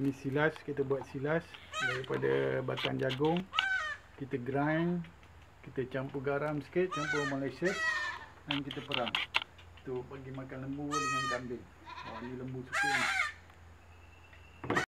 ni silas kita buat silas daripada batang jagung. Kita grind kita campur garam sikit campur malaysia dan kita perang. Tu bagi makan lembu dengan kambing. Oh ni lembu suka ni.